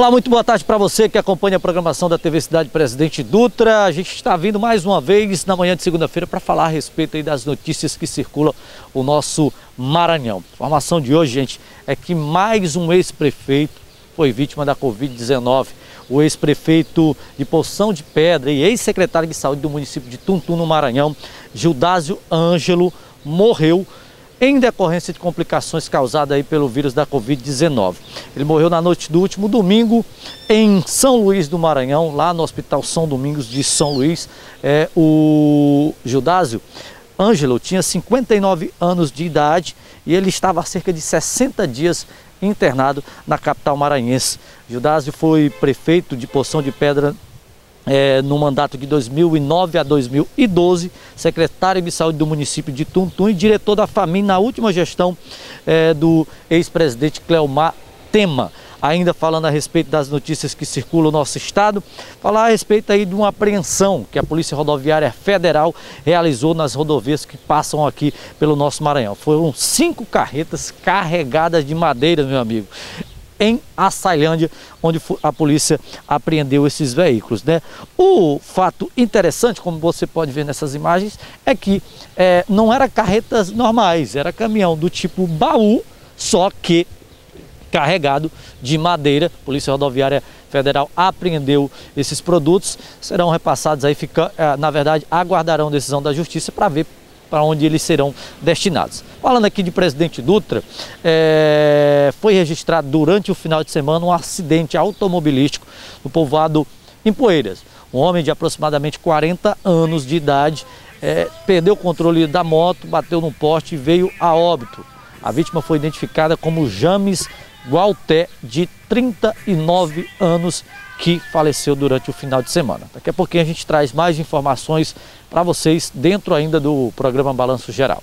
Olá, muito boa tarde para você que acompanha a programação da TV Cidade Presidente Dutra. A gente está vindo mais uma vez na manhã de segunda-feira para falar a respeito das notícias que circulam o nosso Maranhão. A informação de hoje, gente, é que mais um ex-prefeito foi vítima da Covid-19. O ex-prefeito de Poção de Pedra e ex-secretário de Saúde do município de Tuntum, no Maranhão, Gildásio Ângelo, morreu em decorrência de complicações causadas aí pelo vírus da Covid-19. Ele morreu na noite do último domingo em São Luís do Maranhão, lá no Hospital São Domingos de São Luís. É, o Gildásio Ângelo tinha 59 anos de idade e ele estava há cerca de 60 dias internado na capital maranhense. Gildásio foi prefeito de Poção de Pedra é, no mandato de 2009 a 2012, secretário de saúde do município de Tuntum e diretor da FAMIN na última gestão é, do ex-presidente Cleomar Tema. Ainda falando a respeito das notícias que circulam no nosso estado, falar a respeito aí de uma apreensão que a Polícia Rodoviária Federal realizou nas rodovias que passam aqui pelo nosso Maranhão. Foram cinco carretas carregadas de madeira, meu amigo em Açailândia, onde a polícia apreendeu esses veículos. Né? O fato interessante, como você pode ver nessas imagens, é que é, não era carretas normais, era caminhão do tipo baú, só que carregado de madeira. Polícia Rodoviária Federal apreendeu esses produtos, serão repassados aí, fica, é, na verdade, aguardarão decisão da Justiça para ver para onde eles serão destinados. Falando aqui de Presidente Dutra, é, foi registrado durante o final de semana um acidente automobilístico no povoado em Poeiras. Um homem de aproximadamente 40 anos de idade é, perdeu o controle da moto, bateu no poste e veio a óbito. A vítima foi identificada como James Gualté, de 39 anos, que faleceu durante o final de semana. Daqui a pouquinho a gente traz mais informações para vocês dentro ainda do programa Balanço Geral.